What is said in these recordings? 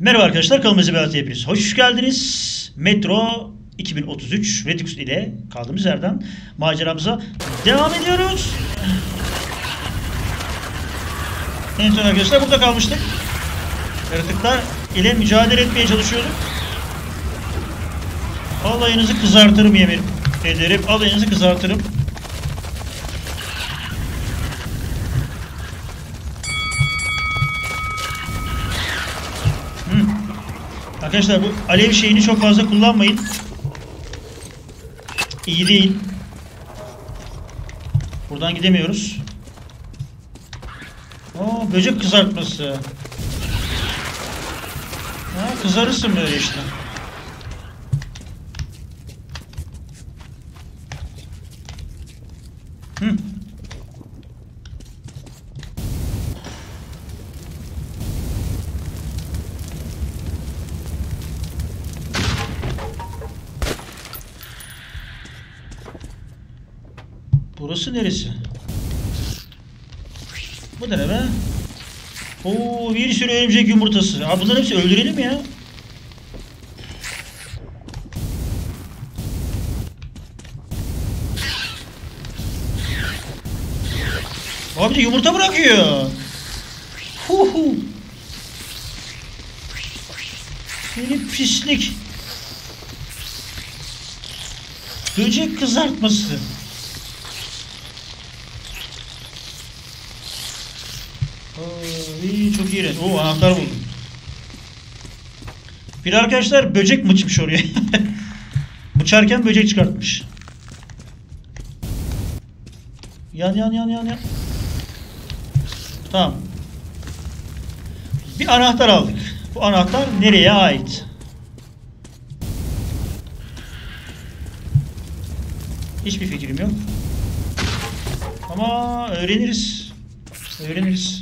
Merhaba arkadaşlar kanalımıza bir hepiniz hoş geldiniz. Metro 2033 Redux ile kaldığımız yerden maceramıza devam ediyoruz. En son arkadaşlar burada kalmıştık. Yaratıklar ile mücadele etmeye çalışıyorduk. Alayınızı kızartırım yemin ederim. Alayınızı kızartırım. Arkadaşlar bu alev şeyini çok fazla kullanmayın. İyi değil. Buradan gidemiyoruz. Oo, böcek kızartması. Ha, kızarırsın böyle işte. Hı. Burası neresi? Bu ne be? Oo bir sürü örümcek yumurtası. Abi bunların hepsi öldürelim ya. Abi de yumurta bırakıyor. Hu hu. Seni pislik. Böcek kızartması. Oo, iyi. Oo anahtar buldum. Bir arkadaşlar böcek mıçmış oraya. Mıçarken böcek çıkartmış. Yan yan yan yan yan. Tamam. Bir anahtar aldık. Bu anahtar nereye ait? Hiçbir fikrim yok. Ama öğreniriz. Öğreniriz.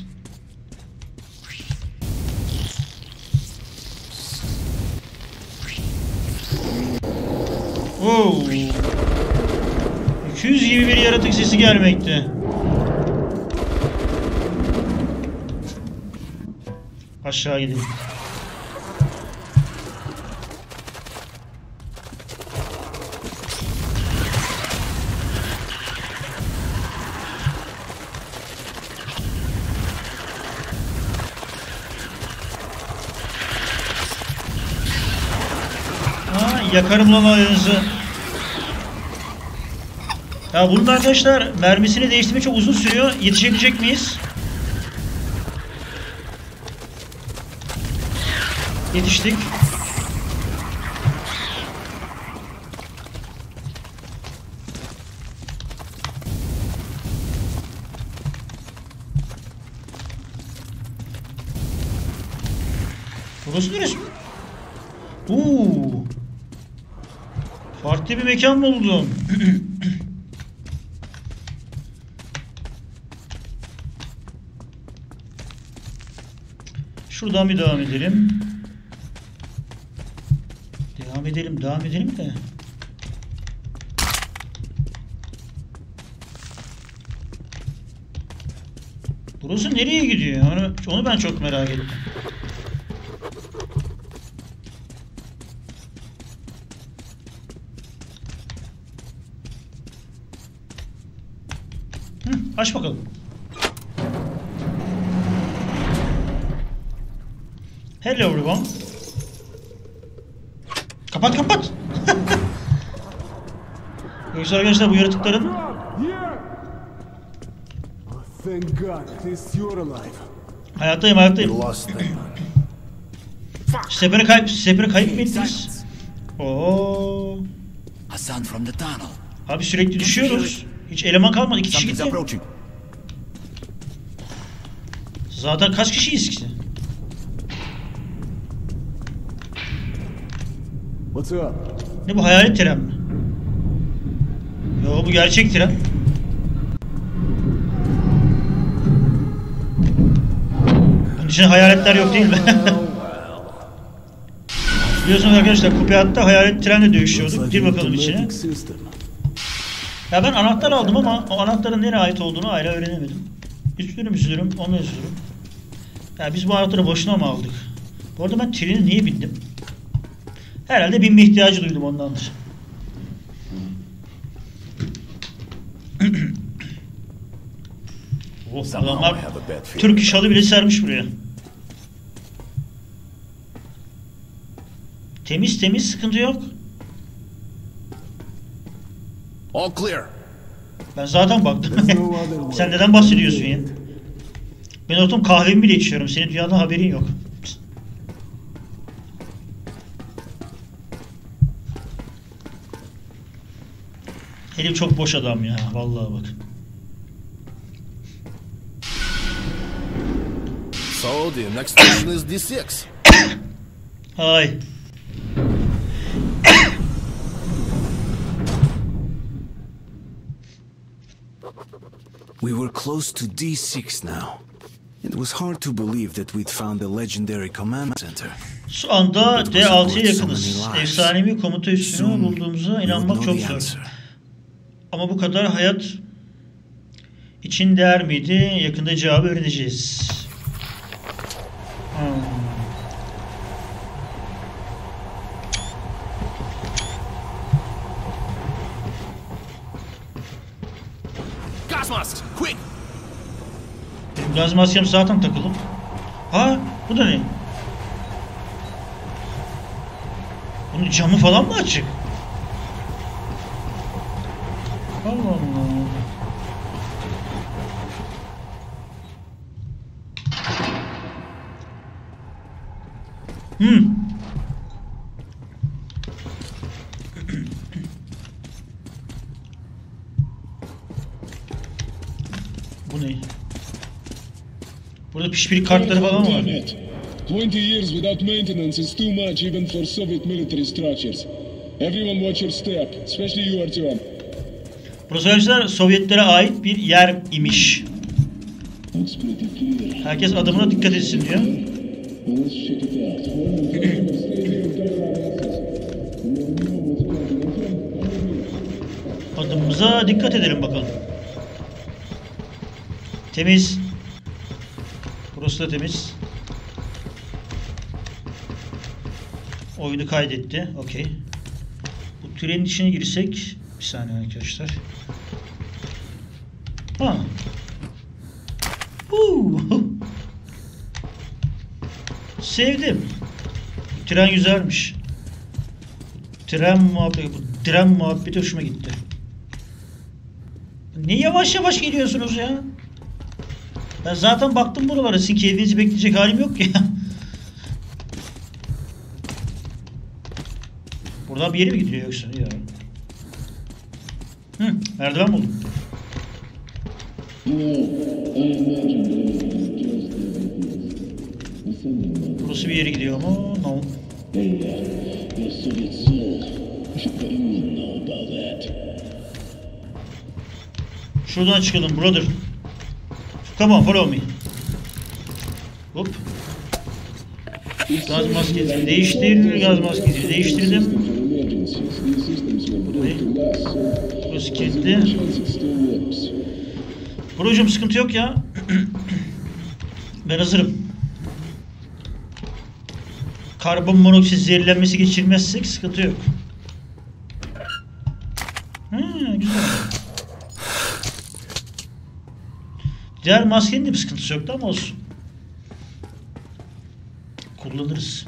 Oo. 200 gibi bir yaratık sesi gelmekte. Aşağı gidelim. Ha, yakarım lan ayağınızı. Ya bunun arkadaşlar mermisini değiştirme çok uzun sürüyor. Yetişebilecek miyiz? Yetiştik. Burası neresi? Oo. Farklı bir mekan buldum. Şuradan bir devam edelim. Devam edelim, devam edelim de. Burası nereye gidiyor? Onu, onu ben çok merak ettim. Hı, aç bakalım. Hello everyone. Kapat kapat. Yoksa arkadaşlar bu yaratıkların Thank God, least you're alive. hayattayım hayattayım. Sefere kayıp, sefere kayıp mı ettiniz? Oo. Sound from the tunnel. Abi sürekli düşüyoruz. Hiç eleman kalmadı. İki kişi gitti. Zaten kaç kişiyiz ki? Up? Ne bu hayalet tren mi? Yo bu gerçek tren. Bunun içinde hayaletler yok değil mi? Biliyorsunuz arkadaşlar Kupiat'ta hayalet trenle dövüşüyorduk. Gir bakalım içine. Ya ben anahtar aldım ama o anahtarın nereye ait olduğunu hala öğrenemedim. Üzülürüm üzülürüm, onu üzülürüm. Ya biz bu anahtarı boşuna mı aldık? Bu arada ben trene niye bindim? Herhalde binme ihtiyacı duydum ondandır. oh, adamlar. Türk iş halı bile sermiş buraya. Temiz temiz sıkıntı yok. All clear. Ben zaten baktım. Sen neden bahsediyorsun ya? Ben otum kahvemi bile içiyorum. Senin dünyadan haberin yok. Herif çok boş adam ya. Vallahi bak. So the next station is D6. Hay. We were close to D6 now. It was hard to believe that we'd found the legendary command center. Şu anda D6'ya yakınız. Efsanevi komuta üssünü bulduğumuza inanmak çok zor. Ama bu kadar hayat için değer miydi? Yakında cevabı öğreneceğiz. Hmm. Quick! Benim gaz maskem zaten takılı. Ha, bu da ne? Bunun camı falan mı açık? Bu ne? Burada pişpirik kartları falan mı var? Damn it. 20 years without maintenance is too much even for Soviet military structures. Everyone watch your step, especially you Artyom. Burası arkadaşlar Sovyetlere ait bir yer imiş. Herkes adımına dikkat etsin diyor. Well, let's check it out. Stay here and cover our asses. We don't know what's going on. Adımımıza dikkat edelim bakalım. Temiz. Burası da temiz. Oyunu kaydetti. Okey. Bu trenin içine girsek bir saniye arkadaşlar. Ha. Huu. Sevdim. Tren güzelmiş. Tren muhabbeti, bu tren muhabbeti hoşuma gitti. Ne yavaş yavaş geliyorsunuz ya? Ben zaten baktım buralara. Keyfinizi bekleyecek halim yok ya. Buradan bir yere mi gidiyor yoksa? Ya. Hı, merdiven buldum. Burası bir yere gidiyor mu? No. Şuradan çıkalım brother. Come on follow me. Hop. Gaz maskesini değiştir. Gaz maskesini değiştirdim. Burası kilitli. Brocum sıkıntı yok ya. ben hazırım. Karbon monoksit zehirlenmesi geçirmezsek sıkıntı yok. Ha, güzel. Diğer maskenin de bir sıkıntısı yoktu ama olsun. Kullanırız.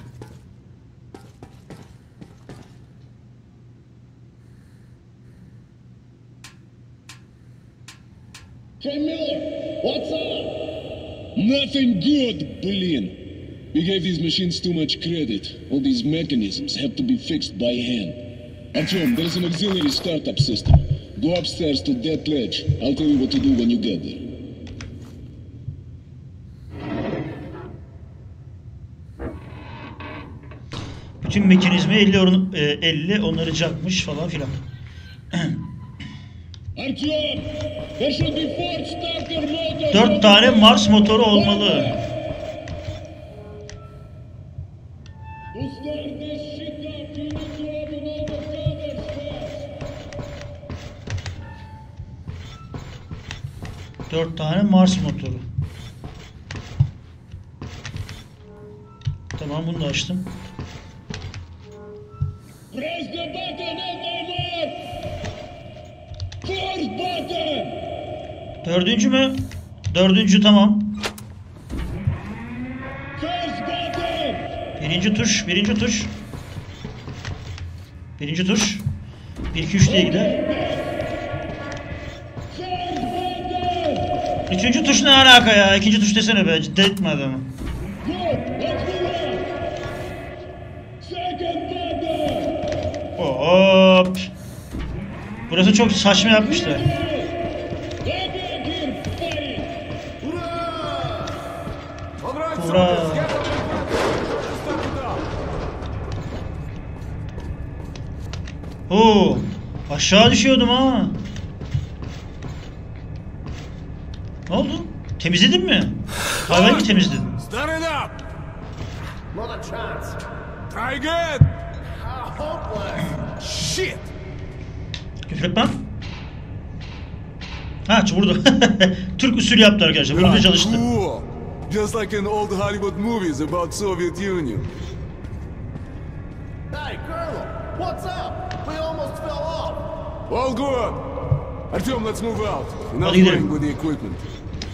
What's up? Nothing good, Berlin. We gave these machines too much credit. All these mechanisms have to be fixed by hand. Artyom, there's an auxiliary startup system. Go upstairs to that ledge. I'll tell you what to do when you get there. Bütün mekanizma 50, oran, e, 50 onaracakmış falan filan. Dört tane Mars motoru olmalı. Dört tane Mars motoru. Tamam bunu da açtım. Dördüncü mü? Dördüncü tamam. Birinci tuş, birinci tuş. Birinci tuş. 1 2 3 diye gider. Üçüncü tuş ne alaka ya? İkinci tuş desene be. Ciddi etme adamı. Burası çok saçma yapmışlar. Hurra! Oo, aşağı düşüyordum ha. Ne oldu? Temizledin mi? Hayvan mı temizledin? Start it up. Not a chance. Try again. Shit. Küfür etmem. Ha burada. Türk usulü yaptı arkadaşlar. Burada çalıştı. Cool. Just like in old Hollywood movies about Soviet Union. Hey, Colonel, what's up? We almost fell off. All good. Artyom, let's move out. Enough Hadi gidelim. playing with the equipment.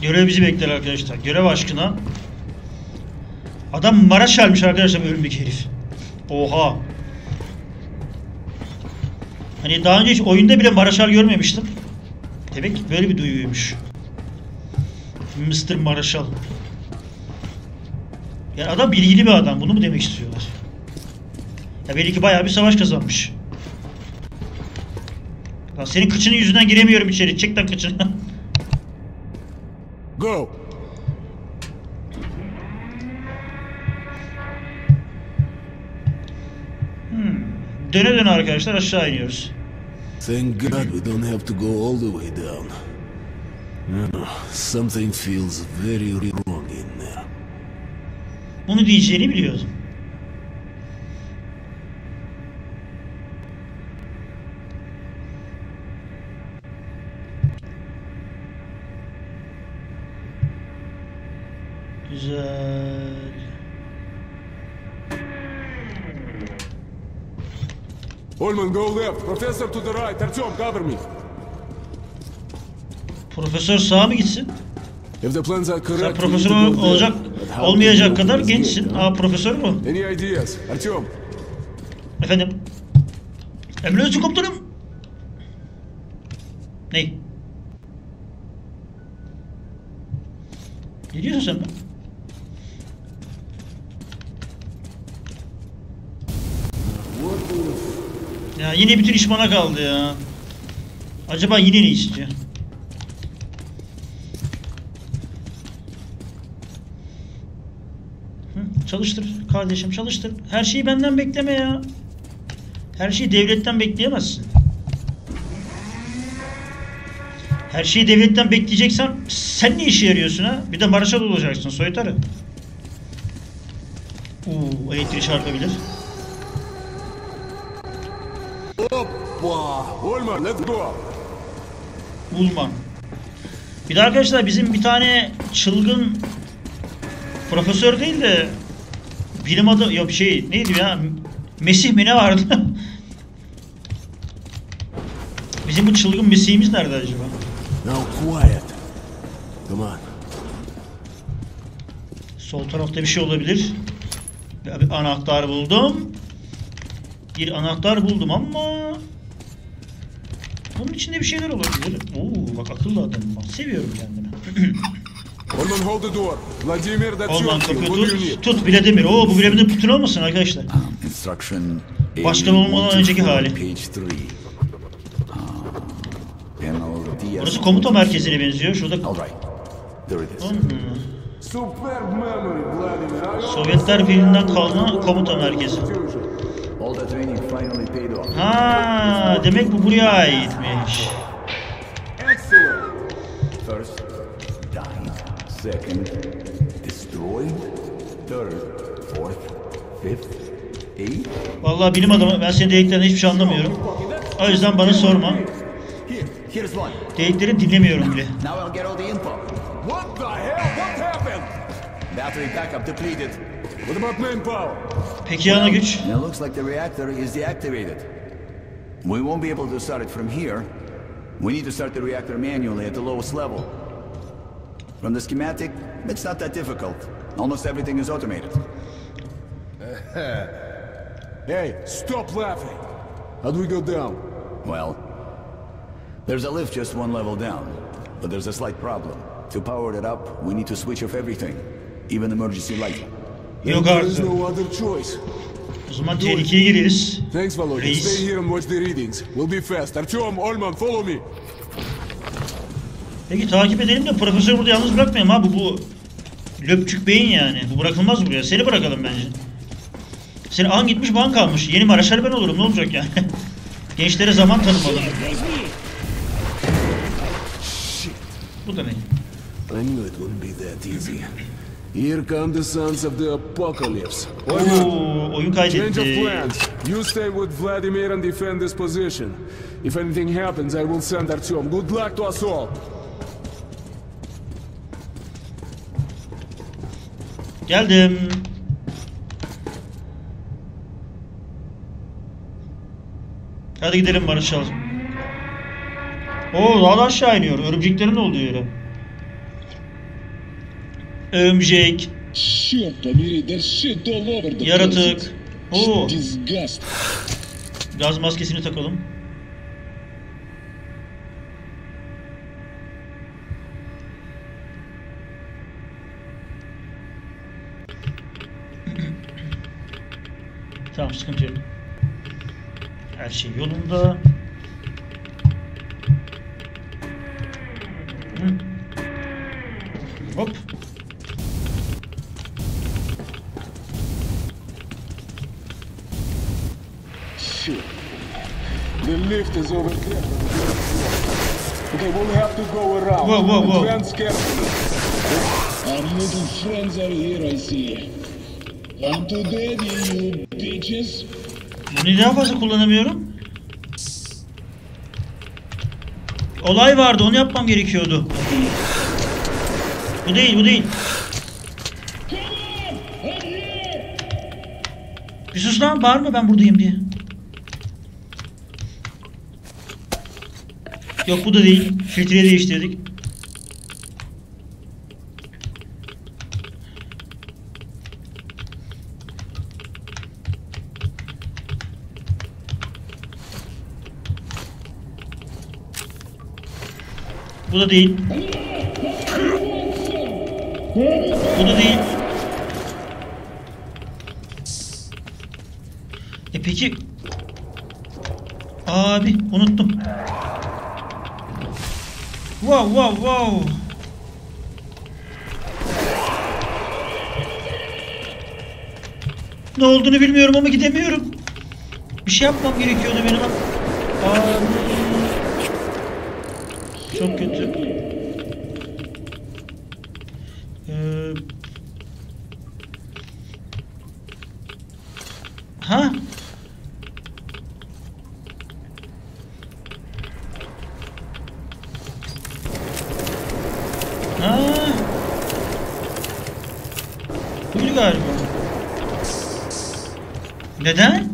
Görev bizi bekler arkadaşlar. Görev aşkına. Adam Maraş almış arkadaşlar ölümdeki herif. Oha. Hani daha önce hiç oyunda bile Maraşal görmemiştim. Demek ki böyle bir duyuymuş. Mr. Maraşal. Yani adam bilgili bir adam. Bunu mu demek istiyorlar? Ya belli ki bayağı bir savaş kazanmış. Lan senin kıçının yüzünden giremiyorum içeri. Çek lan kıçını. Go. Döne döne arkadaşlar aşağı iniyoruz. Thank God we don't have to go all the way down. Uh, Something feels very wrong in there. Bunu diyeceğini biliyordum. Güzel. Holman, go left. Professor to the right. Artyom, cover me. Profesör sağa mı gitsin? If the plans are correct, Sen profesör olacak olmayacak kadar gençsin. Aa profesör mü? Any ideas? Artyom, Efendim? Emredersin komutanım. Ney? Ne diyorsun sen be? Yine bütün iş bana kaldı ya. Acaba yine ne istiyor? Çalıştır kardeşim çalıştır. Her şeyi benden bekleme ya. Her şeyi devletten bekleyemezsin. Her şeyi devletten bekleyeceksen sen ne işe yarıyorsun ha? Bir de marşal olacaksın soytarı. Uuu elektrik çarpabilir. Holman, let's go. Ulman. Bir de arkadaşlar bizim bir tane çılgın profesör değil de bilim adı yok şey neydi ya Mesih mi ne vardı? bizim bu çılgın Mesih'imiz nerede acaba? Now quiet. Come on. Sol tarafta bir şey olabilir. Bir anahtar buldum. Bir anahtar buldum ama bunun içinde bir şeyler olabilir. Oo bak akıllı adamım bak. Seviyorum kendimi. Holman, hold the door. Vladimir, that's kill. kapıyı tut. Tut Vladimir. Oo bu Vladimir Putin olmasın arkadaşlar. Instruction Başkan olmadan önceki hali. Page 3. Ah. Burası komuta merkezine benziyor. Şurada. I Sovyetler Birliği'nden kalma komuta merkezi. All the training finally paid off. Ha, demek bu buraya aitmiş. First, died. Second, destroyed. Third, fourth, fifth, eighth. Vallahi bilim adamı ben senin dediklerinden hiçbir şey anlamıyorum. O yüzden bana sorma. Dediklerini dinlemiyorum bile. Now I'll get all the info. What the hell? What happened? Battery backup depleted. What about manpower? Peki ana güç? It looks like the reactor is deactivated. We won't be able to start it from here. We need to start the reactor manually at the lowest level. From the schematic, it's not that difficult. Almost everything is automated. Hey, stop laughing. How do we go down? Well, there's a lift just one level down, but there's a slight problem. To power it up, we need to switch off everything, even emergency lighting. Yok There is no other choice. O zaman tehlikeye gireriz. Thanks, Volodya. Reis. Stay here and watch the readings. We'll be fast. Artyom, Olman, follow me. Peki takip edelim de profesörü burada yalnız bırakmayalım ha. Bu, bu löpçük beyin yani. Bu bırakılmaz buraya. Seni bırakalım bence. Seni an gitmiş ban kalmış. Yeni maraşlar ben olurum. Ne olacak yani? Gençlere zaman tanımalı. Bu da ne? I knew it wouldn't be that easy. Here come the sons of the apocalypse. Oo, oyun change of kaydetti. plans. You stay with Vladimir and defend this position. If anything happens, I will send Artyom. Good luck to us all. Geldim. Hadi gidelim barışalım. Oo daha da aşağı iniyor. Örümceklerin olduğu yere. Place. yaratık. Oo, gaz maskesini takalım. Tamam sıkıntı yok. Her şey yolunda. Hı. Hop. Lift is over there. Okay, we'll have to go around. Whoa, whoa, whoa. Advance carefully. Our little friends are here, I see. I'm too dead, you bitches. Bunu daha fazla kullanamıyorum. Olay vardı onu yapmam gerekiyordu. Bu değil bu değil. Bir sus lan bağırma ben buradayım diye. Yok bu da değil. Filtreyi değiştirdik. Bu da değil. Bu da değil. E peki. Abi unuttum. Wow wow wow. Ne olduğunu bilmiyorum ama gidemiyorum. Bir şey yapmam gerekiyordu benim. Abi. Çok kötü. Ee, ha? Ha? Buydu galiba. Neden?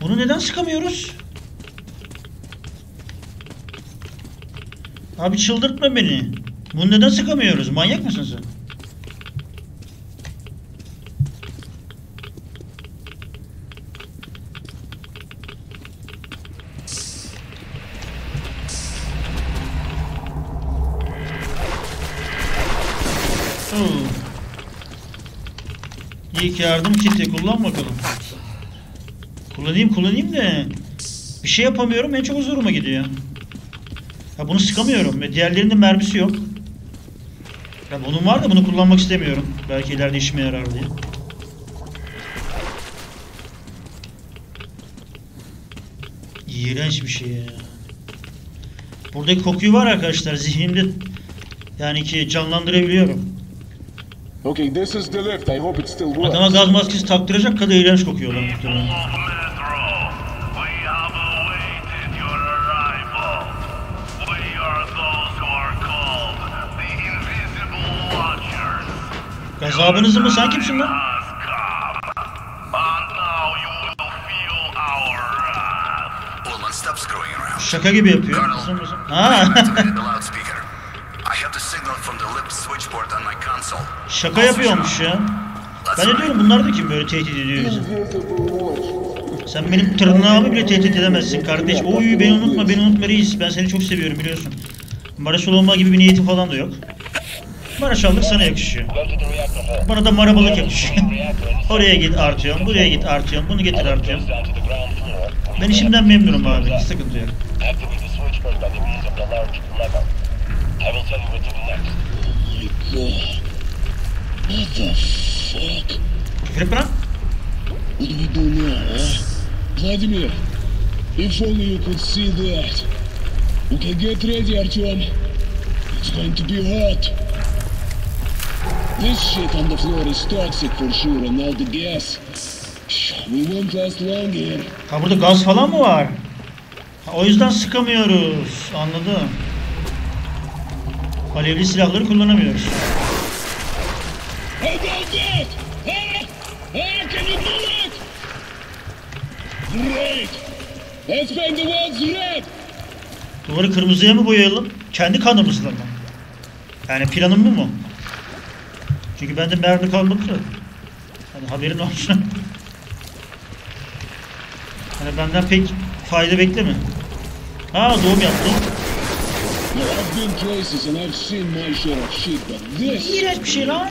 Bunu neden sıkamıyoruz? Abi çıldırtma beni. Bunu neden sıkamıyoruz? Manyak mısın sen? Oo. İlk yardım kiti kullan bakalım. Kullanayım kullanayım da bir şey yapamıyorum en çok zoruma gidiyor. Ya bunu sıkamıyorum ve diğerlerinin mermisi yok. Ya bunun var da bunu kullanmak istemiyorum. Belki ileride işime yarar diye. İğrenç bir şey ya. Buradaki kokuyu var arkadaşlar zihnimde yani ki canlandırabiliyorum. Okay, this is the lift. I hope it still works. Adama gaz maskesi taktıracak kadar iğrenç kokuyorlar muhtemelen. We have awaited your arrival. We are those who are called the Invisible Watchers. Gazabınızı mı? Sen kimsin lan? has come. And now you will feel our wrath. Ullman, stop screwing around. Şaka gibi yapıyor. Ha. activated the loudspeaker. I have the signal from the lip switchboard on my console. Şaka yapıyormuş ya. Ben de diyorum bunlar da kim böyle tehdit ediyor bizi. Sen benim tırnağımı bile tehdit edemezsin kardeş. Oy beni unutma beni unutma reis. Ben seni çok seviyorum biliyorsun. Maraşal olma gibi bir niyetim falan da yok. Maraşallık sana yakışıyor. Bana da marabalık yakışıyor. Oraya git artıyorum, buraya git artıyorum, bunu getir artıyorum. Ben işimden memnunum abi, sıkıntı yok. I will tell you what to do next. My God. What the fuck? Küfür etme lan. What do we do now, huh? Vladimir, if only you could see that. Okay, get ready, Artyom. It's going to be hot. This shit on the floor is toxic for sure, and now the gas. We won't last long here. Ha burada gaz falan mı var? Ha, o yüzden sıkamıyoruz. Anladım. The walls red! Duvarı kırmızıya mı boyayalım? Kendi kanımızla mı? Yani planın bu mu? Çünkü bende mermi kalmadı. Hani haberin olsun. Hani benden pek fayda bekleme. Ha doğum yaptım. I've been places and I've seen my share of shit, but this İğrenç bir şey lan.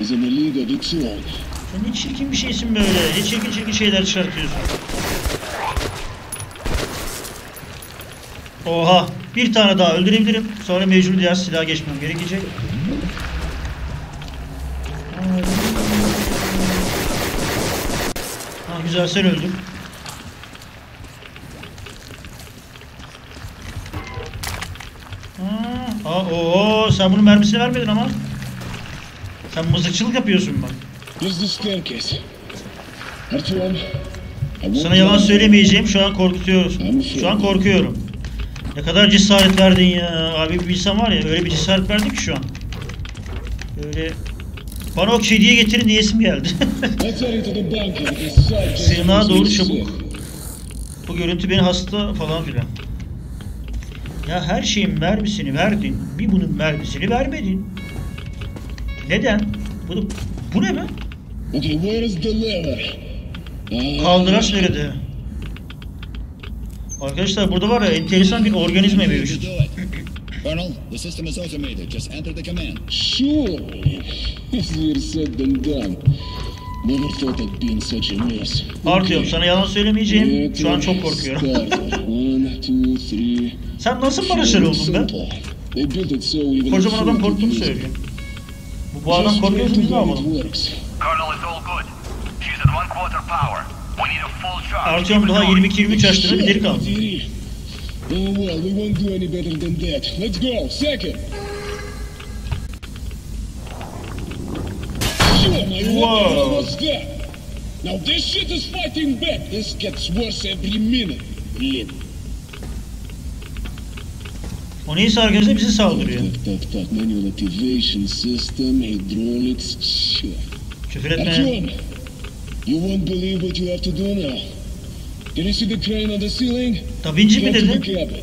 is in a league of its own. Sen ne çirkin bir şeysin böyle. Ne çirkin çirkin şeyler çıkartıyorsun. Oha. Bir tane daha öldürebilirim. Sonra mecbur diğer silaha geçmem gerekecek. Ha güzel sen öldün. Sen bunun mermisini vermedin ama. Sen mızıkçılık yapıyorsun bak. Sana yalan söylemeyeceğim. Şu an korkutuyorsun. Şu an korkuyorum. Ne kadar cesaret verdin ya. Abi bir insan var ya öyle bir cesaret verdin ki şu an. Böyle bana o kediye getirin diyesim geldi. Sığınağa doğru çabuk. Bu görüntü beni hasta falan filan. Ya her şeyin mermisini verdin. Bir bunun mermisini vermedin. Neden? Bu, bu ne be? Ah, Kaldıraç nerede? Arkadaşlar burada var ya enteresan bir organizma mevcut. Colonel, the system is automated. Just enter the command. Sure. Easier said than done. Never thought I'd be in such a mess. Artıyorum sana yalan söylemeyeceğim. Şu an çok korkuyorum. One, two, three. Sen nasıl barışır oldun be? Kocaman adam korktuğunu söylüyor. Bu, bu adam biz to ne yapalım? it works. Colonel, it's all good. She's at one quarter power. We need a full charge. Artyom daha 22-23 yaşlarında bir deli kaldı. Oh well, we won't do any better than that. Let's go. Second. Whoa. that? Now this shit is fighting back. This gets worse every minute. Blin. O neyse arkadaşlar bizi saldırıyor. Tak, tak, tak. Manual activation system, hydraulics. Küfür etme. You won't believe what you have to do now. Can you see the crane on the ceiling? Da Vinci mi Go to the dedi? cabin.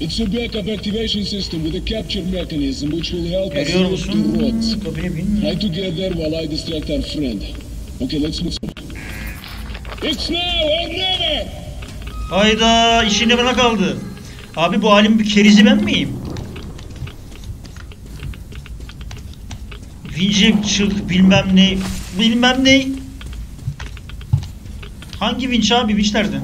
It's a backup activation system with a capture mechanism which will help us lift the rods. Try to get there while I distract our friend. Okay, let's move. It's now or never! Hayda işini bana kaldı. Abi bu halim bir kerizi ben miyim? Vinci çık bilmem ne bilmem ne. Hangi vinç abi vinç nerede?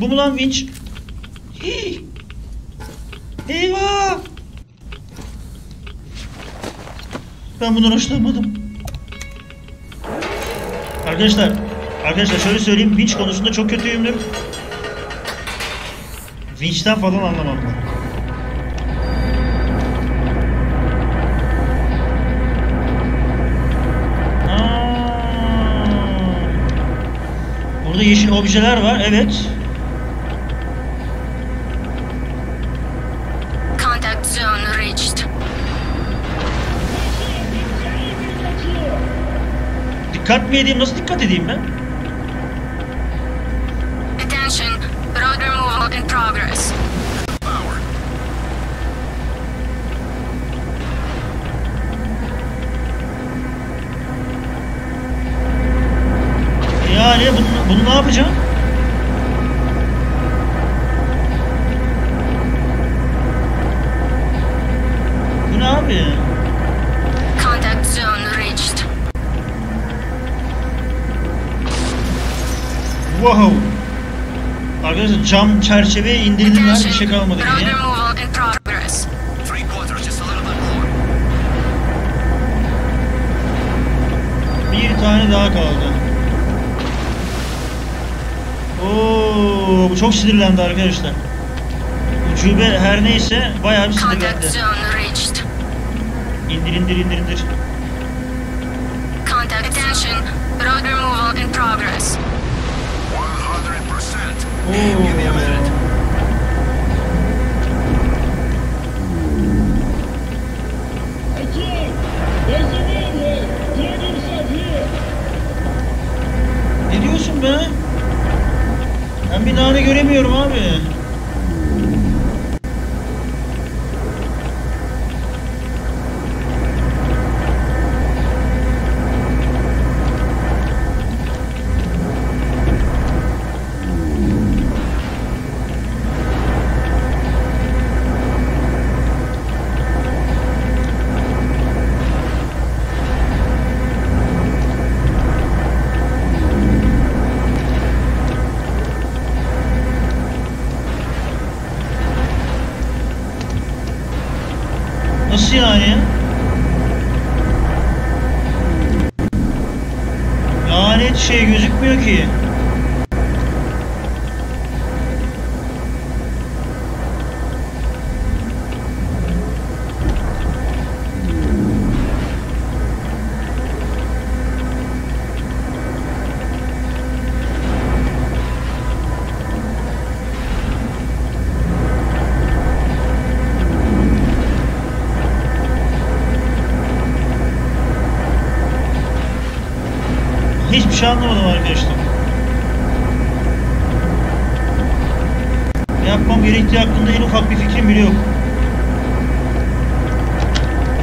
Bu mu lan vinç? Hii. Eyvah! Ben bundan hoşlanmadım. Arkadaşlar, Arkadaşlar şöyle söyleyeyim. Winch konusunda çok kötüyümdür. Winch'ten falan anlamam ben. Burada yeşil objeler var. Evet. Contact zone reached. Dikkat mi edeyim? Nasıl dikkat edeyim ben? Cam çerçeve indirdim her bir şey kalmadı more. Bir tane daha kaldı. Oo, bu çok sinirlendi arkadaşlar. Ucube her neyse bayağı bir sinirlendi. İndir indir indir indir. Contact attention, road removal in progress. 100%. Be? Ben bir nane göremiyorum abi. Şey anlamadım arkadaşlar. Ne yapmam gerektiği hakkında en ufak bir fikrim bile yok.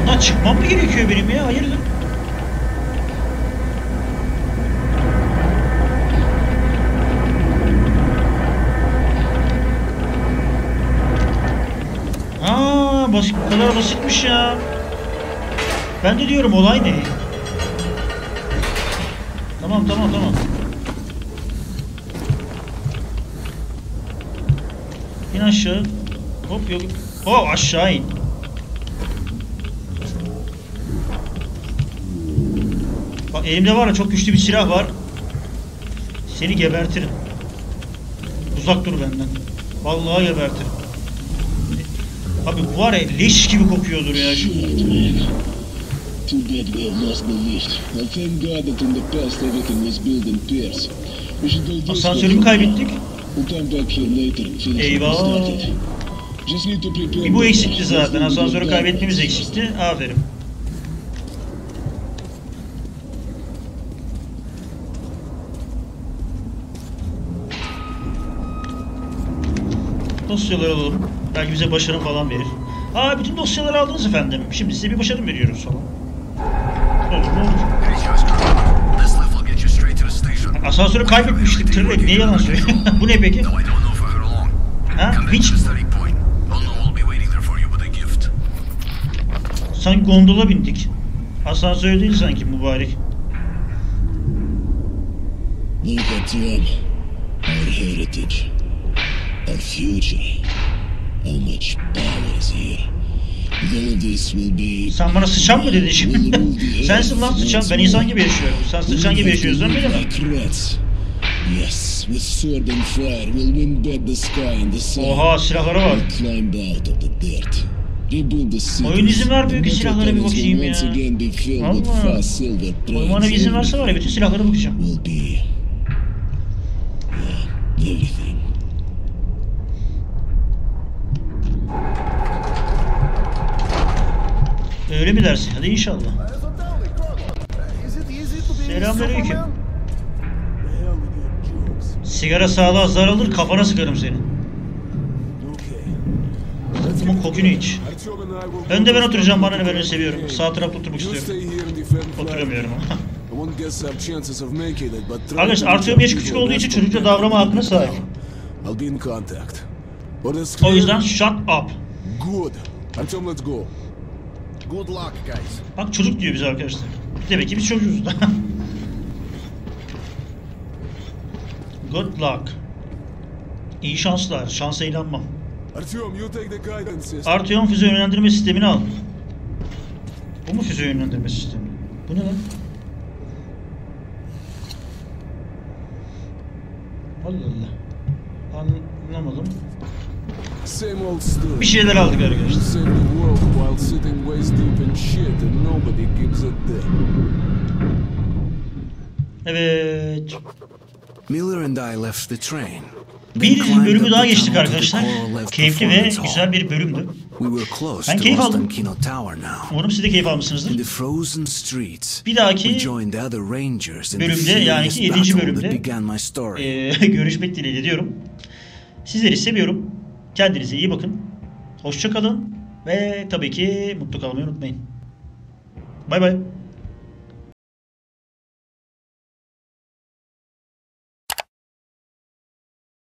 Bundan çıkmam mı gerekiyor benim ya? Hayırdır? Aa, basit, bu kadar basitmiş ya. Ben de diyorum olay ne? Tamam tamam tamam. İn aşağı. Hop yok. Oh aşağı in. Bak elimde var ya çok güçlü bir silah var. Seni gebertirim. Uzak dur benden. Vallahi gebertirim. Abi bu var ya leş gibi kokuyordur ya. Şu Bad we have lost the lift. Well, thank God that in the past everything was built in pairs. We should go this asansörü mü way. kaybettik? We'll come back here later and finish what we Eyvah. started. Just need to prepare Bir bu eksikti zaten. Asansörü kaybettiğimiz eksikti. Aferin. Dosyaları alalım. Belki bize başarım falan verir. Aa bütün dosyaları aldınız efendim. Şimdi size bir başarım veriyoruz falan. Asansörü kaybetmiştik tırnak. Niye yalan söylüyor? bu ne peki? I. Ha? You gift. sanki gondola bindik. Asansör değil sanki mübarek. Look at them. Our heritage. Our future. How much power is here. Sen bana sıçan mı dedin şimdi? Sensin lan sıçan. Ben insan gibi yaşıyorum. Sen sıçan gibi yaşıyorsun? Like rats. Yes, with sword and fire, we'll win back the sky and the sun. Oha silahlara bak. We'll climb out of the dirt. Oyun izin vermiyor ki silahlara bir bakayım ya. silver Oyun bana bir izin verse var ya bütün silahlara bakacağım. Will be... everything. Öyle mi dersin? Hadi inşallah. Selamünaleyküm. Sigara sağlığa zararlıdır kafana sıkarım seni. Okay. Let's Bunun kokunu iç. Önde ben oturacağım bana ne ben seviyorum. Sağ tarafta oturmak istiyorum. Oturamıyorum to Artyom yaş küçük olduğu için çocukça davranma hakkına sahip. O yüzden shut up. Good. Artyom, let's go. Good luck, guys. Bak çocuk diyor bize arkadaşlar. Demek ki biz çocuğuz da. Good luck. İyi şanslar. Şansa inanmam. Artyom, you take the guidance system. Artyom füze yönlendirme sistemini al. Bu mu füze yönlendirme sistemi? Bu ne lan? Bir şeyler aldık arkadaşlar. Evet. Miller and I left the train. Bir bölümü daha geçtik arkadaşlar. Keyifli ve güzel bir bölümdü. We were close Ben to keyif aldım. Ostankino Tower now. Umarım siz de keyif In almışsınızdır. the frozen streets, Bir dahaki we joined the other rangers in the bölümde, yani ki yedinci battle bölümde. Ee, görüşmek dileğiyle diyorum. Sizleri seviyorum. Kendinize iyi bakın. Hoşça kalın. Ve tabii ki mutlu kalmayı unutmayın. Bay bay.